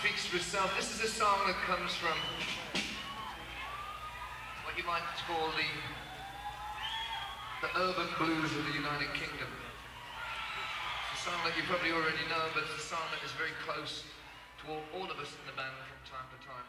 speaks for itself. This is a song that comes from what you might call the the urban blues of the United Kingdom. It's a song that you probably already know, but it's a song that is very close to all, all of us in the band from time to time.